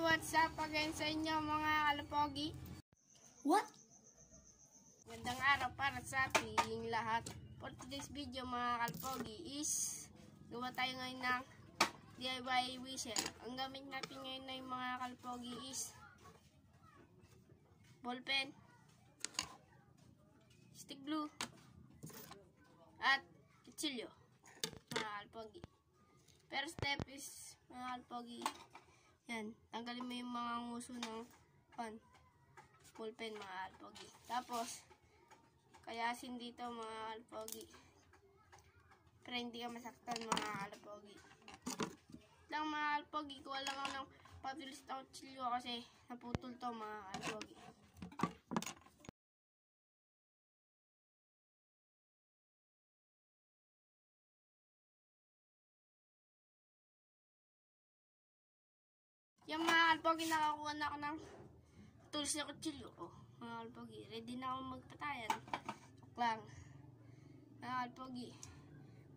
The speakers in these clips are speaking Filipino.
what's up again sa inyo mga kalapogi? What? Magandang araw para sa ating lahat. For today's video mga kalapogi is gawa tayo ngayon ng DIY whistle. Ang gamit natin ngayon na yung mga kalapogi is ballpen, stick glue, at kitsilyo mga kalapogi. First step is mga kalapogi yan, tanggalin mo yung mga nguso ng pan, ballpen mga alpogi. Tapos, kayasin dito mga alpogi. Para hindi ka masaktan mga alpogi. Lang mga alpogi, kuha lang ako ng patulis na kutsilyo kasi naputol to mga alpogi. Yung mga alpogi, nakakuha na ako ng tools na kutsilyo. Oh, mga alpogi, ready na ako magpatayan. Joke lang. Mga alpogi,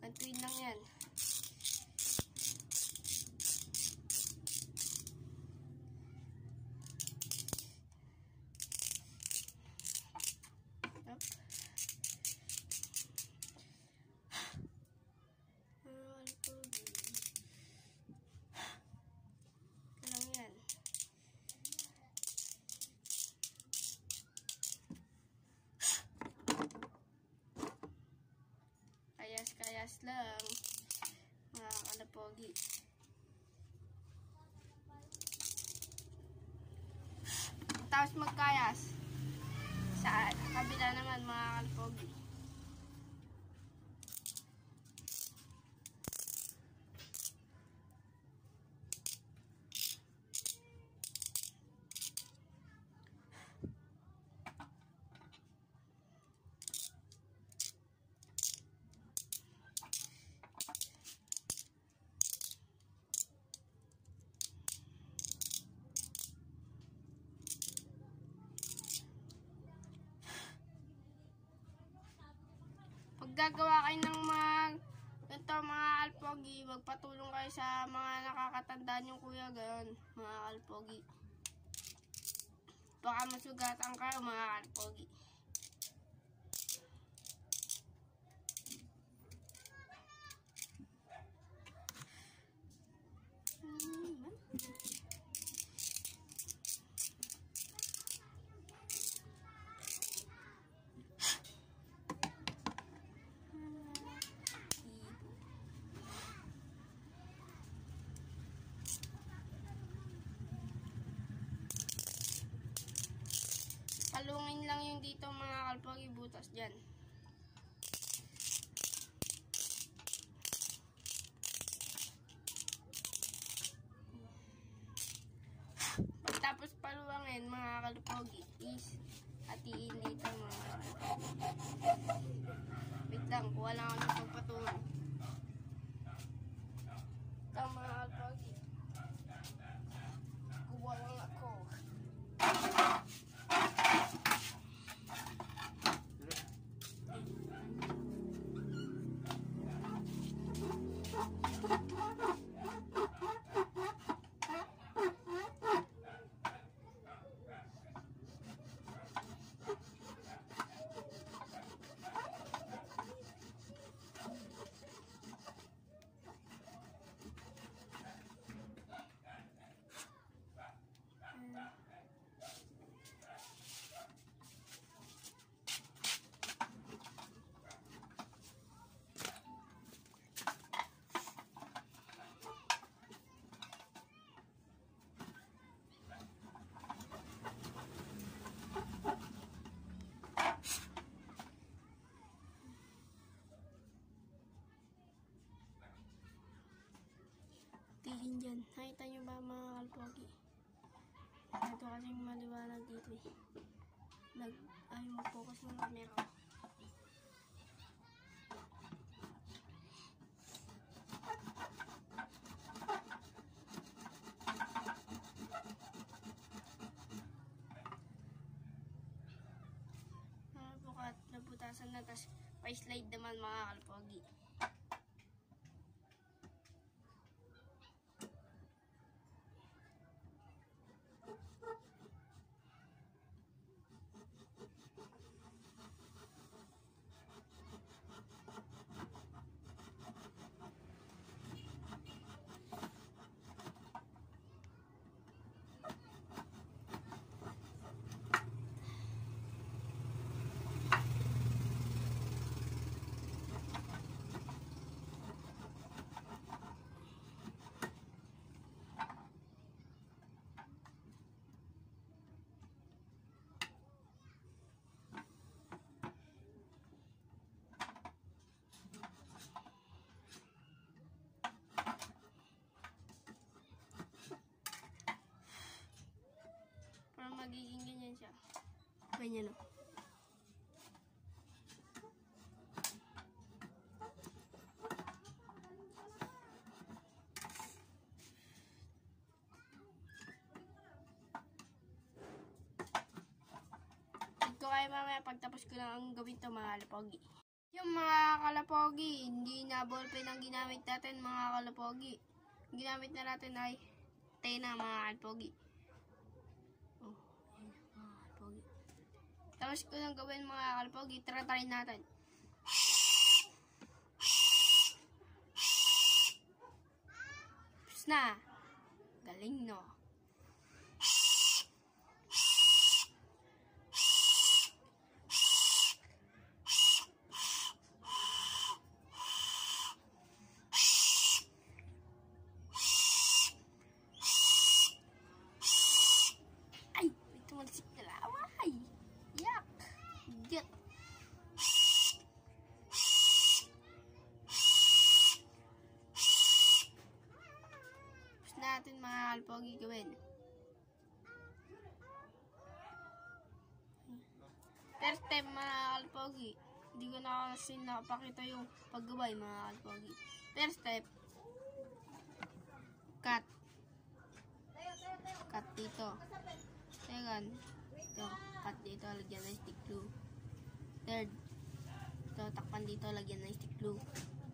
gantuin lang yan. Yup. Mga alpogi. lang yan. Kayas-kayas lang. Mga kalapogi. Tapos magkayas. Sa kabila naman mga kalapogi. Gagawa kayo ng mga ganito mga alpogi, magpatulong kayo sa mga nakakatanda niyong kuya, gayon, mga alpogi. Baka masugatan kayo mga alpogi. Hmm, Palungin lang yung dito mga kalpogi butas dyan. Pagtapos paluwangin mga kalpogi is hatiin dito mga kalpogi. Wait lang, kuha lang ako ng pagpatungan. Ito mga kalpogi. Kuha lang ako. Tingin dyan. Nakita nyo ba mga kalpogi? Ito kasi maliwanag dito eh. Nag, ayaw mag-focus ng camera ko. Nabutasan na, tas pa-slide naman mga kalpogi. Open yun, oh. Check ko kayo mamaya pagtapos ko lang ang gawin to mga kalapogi. Yung mga kalapogi, hindi na ballpen ang ginamit natin mga kalapogi. Ang ginamit na natin ay tena mga kalapogi. Oh, ayun, mga kalapogi. Tapos ko lang gawin mga kalapogi, tara try natin. Tapos na. Galing no. Get! Tapos natin mga alpogi gawin. First step mga alpogi. Hindi ko na kasi napakita yung paggabay mga alpogi. First step. Cut. Cut dito. Second. Ito. Cut dito. Lagyan ng stick glue. Third. Ito. Takpan dito. Lagyan ng stick glue.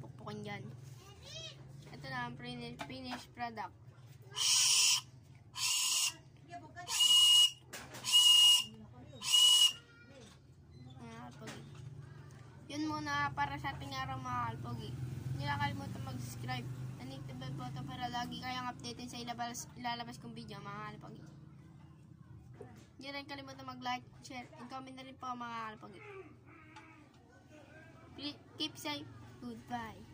Pukpukin dyan. Ito na ang finish- finished product. Mga alpogi. Yun muna para sa ating araw mga alpogi. Hindi na kalimutan mag-subscribe. Nanik the bell button para lagi kayong updated sa ilalabas, ilalabas kong video mga alpogi. Hindi rin kalimutan mag-like, share, and comment na rin po mga alpogi. Keep safe. Goodbye.